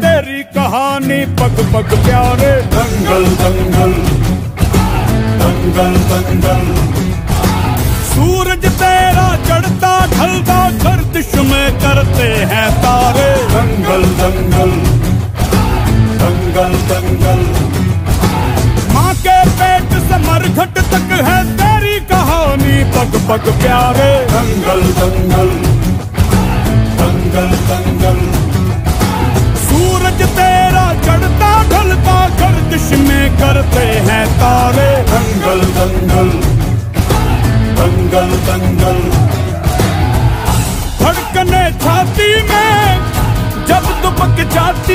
तेरी कहानी। पग पग प्यारे। दंगल दंगल। दंगल दंगल। सूरज तेरा चढ़ता ढलता गर्दिश में करते हैं तारे। दंगल दंगल। दंगल दंगल। माँ के पेट से मरघट तक है तेरी कहानी। पग पग प्यारे।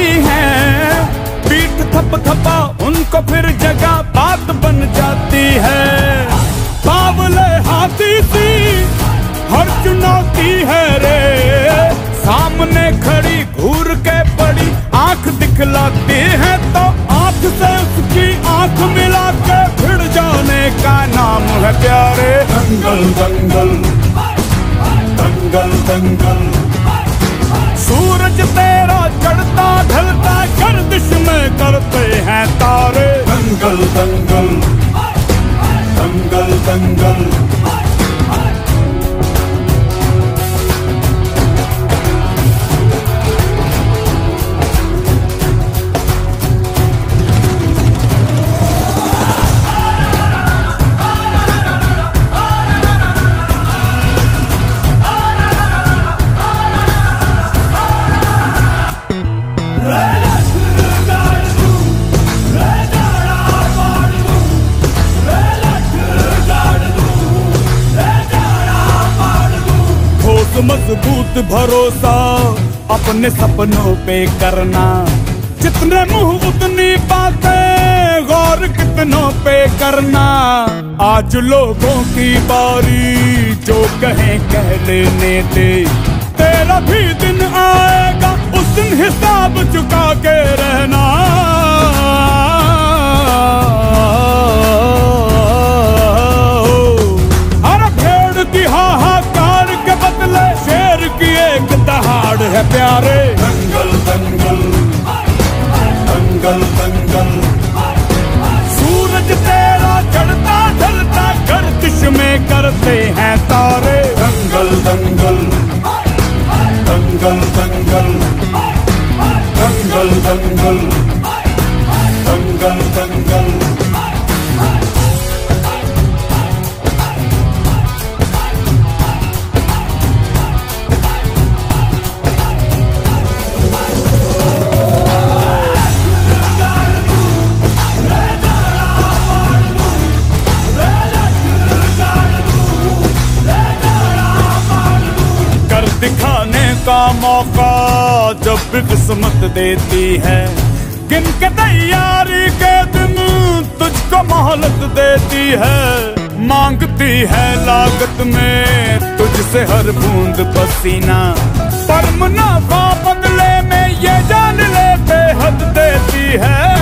जाती है। पीठ थप थपा उनको फिर जगह बात बन जाती है। बावले हाथी सी, हर चुनौती है रे। सामने खड़ी घूर के पड़ी आँख दिखलाती है तो आँख से उसकी आँख मिला के भिड़ जाने का नाम है प्यारे। दंगल दंगल दंगल दंगल। सूरज तेरा मज़बूत भरोसा, अपने सपनों पे करना। जितने मुँह उतनी बातें, गौर कितनों पे करना। आज लोगों की बारी, जो कहें कह लेने दे। तेरा भी दिन आएगा, उस दिन हिसाब चुका के रहना। दंगल दंगल सूरज तेरा चढ़ता ढलता गर्दिश में करते हैं तारे। दंगल दंगल दंगल। दंगल दंगल। दंगल दंगल। का मौका जब भी किस्मत देती है। गिन के तैयारी के दिन तुझको मोहलत देती है। मांगती है लागत में तुझसे हर बूंद पसीना। पर मुनाफा बदले में ये जान ले बेहद देती है।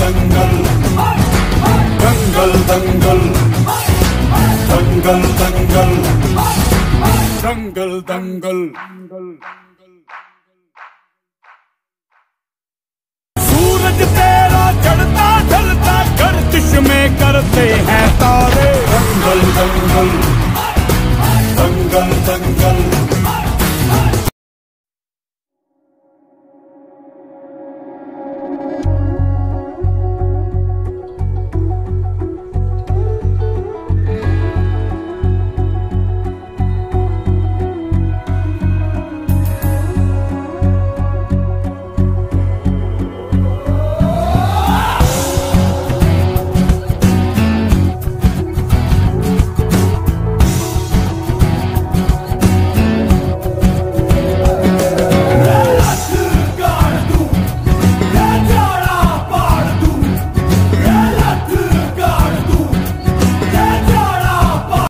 दंगल। दंगल दंगल। दंगल दंगल। दंगल दंगल। सूरज तेरा चढ़ता ढलता गर्दिश में करते हैं तारे। दंगल दंगल। दंगल दंगल।